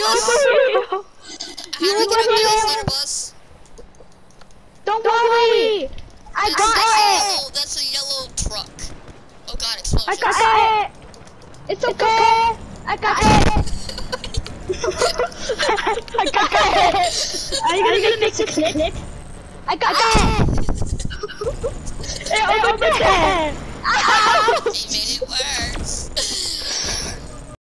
the You're bus. over. How do You're we get up over to this here. little bus? Don't worry. I That's got a it. yellow, oh, that's a yellow truck. Oh god, explosion. I got it. It's okay. I got it. I got it. Are you gonna, gonna make it click? I got ah! it. It opened ah! it. Ow. He made it worse.